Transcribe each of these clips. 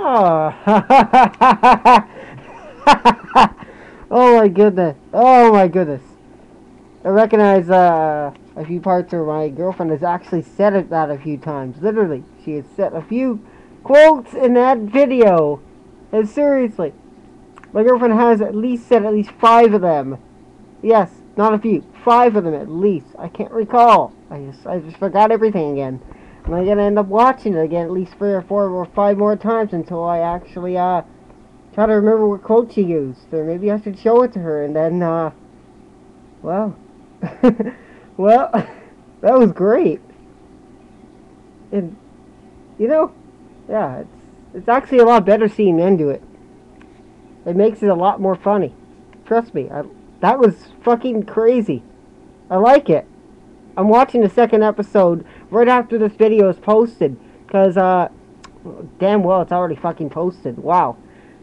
Oh. oh my goodness. Oh my goodness. I recognize uh, a few parts where my girlfriend has actually said it that a few times. Literally. She has said a few quotes in that video. And seriously. My girlfriend has at least said at least five of them. Yes, not a few. Five of them at least. I can't recall. I just I just forgot everything again. And I'm gonna end up watching it again at least three or four or five more times until I actually uh try to remember what quote she used. Or maybe I should show it to her and then uh well well that was great. And you know, yeah, it's it's actually a lot better seeing do it. It makes it a lot more funny. Trust me, I, that was fucking crazy. I like it. I'm watching the second episode right after this video is posted. Because, uh, damn well it's already fucking posted. Wow.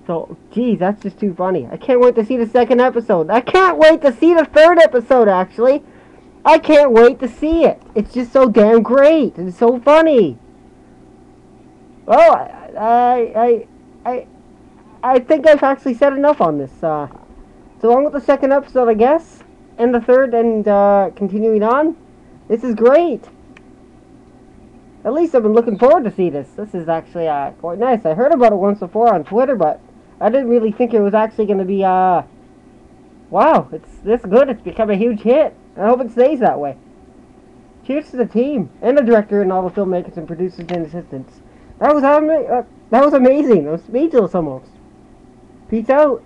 So, geez, that's just too funny. I can't wait to see the second episode. I can't wait to see the third episode, actually. I can't wait to see it. It's just so damn great. It's so funny. Well, I, I, I, I, I think I've actually said enough on this. Uh, so along with the second episode, I guess, and the third, and uh, continuing on, this is great. At least I've been looking forward to see this. This is actually uh, quite nice. I heard about it once before on Twitter, but I didn't really think it was actually going to be, uh, wow, it's this good. It's become a huge hit. I hope it stays that way. Cheers to the team, and the director, and all the filmmakers and producers and assistants. That was, uh, that was amazing. I was speechless almost. Peace out.